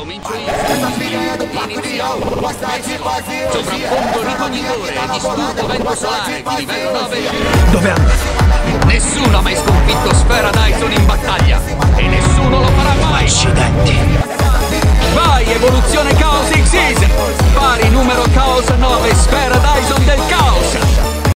Comincio io. Questa sfida è d'un pacco di io. Questa è cipazio. Sovrappongo ricognitore e vento solare di livello 9. Dove andate? Nessuno ha mai sconfitto Sfera Dyson in battaglia. E nessuno lo farà mai. Accidenti. Vai, evoluzione Chaos Xyz. Pari numero Chaos 9 Sfera.